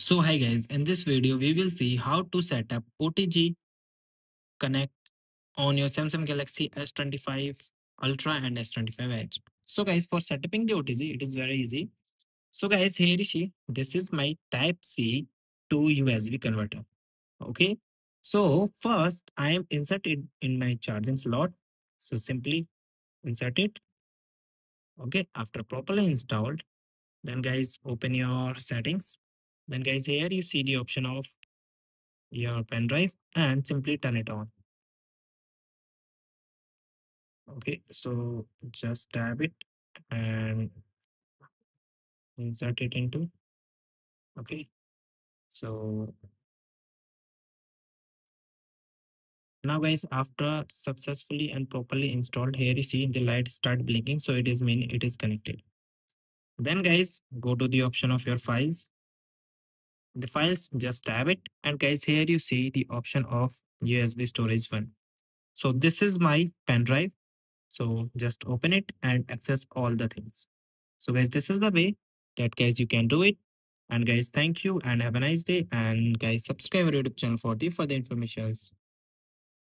So hi guys, in this video we will see how to set up OTG Connect on your Samsung Galaxy S25 Ultra and S25 Edge. So guys, for setting the OTG, it is very easy. So guys, here is she. This is my Type C to USB converter. Okay. So first I am inserted in my charging slot. So simply insert it. Okay. After properly installed, then guys open your settings. Then guys here you see the option of your pen drive and simply turn it on. Okay, so just tab it and insert it into. Okay, so now guys, after successfully and properly installed, here you see the light start blinking, so it is mean it is connected. Then guys, go to the option of your files. The files, just tab it, and guys, here you see the option of USB storage one. So this is my pen drive. So just open it and access all the things. So guys, this is the way that guys you can do it. And guys, thank you and have a nice day. And guys, subscribe our YouTube channel for the further informations.